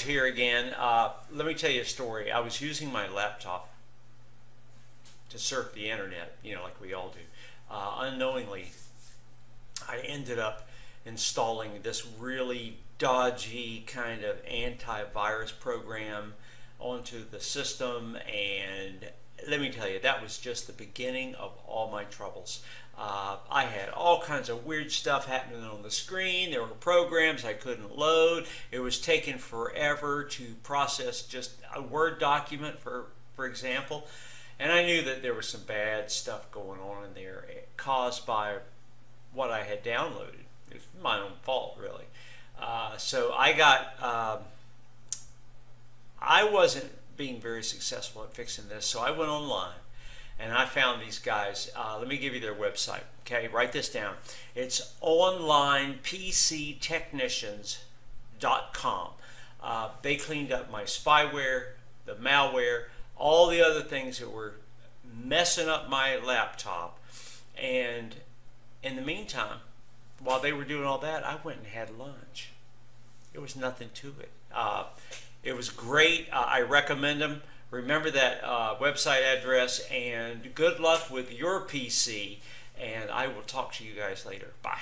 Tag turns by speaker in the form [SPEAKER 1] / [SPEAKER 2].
[SPEAKER 1] here again. Uh, let me tell you a story. I was using my laptop to surf the internet, you know, like we all do. Uh, unknowingly, I ended up installing this really dodgy kind of antivirus program onto the system and let me tell you, that was just the beginning of all my troubles. Uh, I had all kinds of weird stuff happening on the screen. There were programs I couldn't load. It was taking forever to process just a Word document, for, for example. And I knew that there was some bad stuff going on in there eh, caused by what I had downloaded. It was my own fault, really. Uh, so I got, um, I wasn't being very successful at fixing this. So I went online and I found these guys. Uh, let me give you their website. Okay, write this down. It's onlinepctechnicians.com. Uh, they cleaned up my spyware, the malware, all the other things that were messing up my laptop. And in the meantime, while they were doing all that, I went and had lunch. There was nothing to it. Uh, it was great. Uh, I recommend them. Remember that uh, website address and good luck with your PC. And I will talk to you guys later. Bye.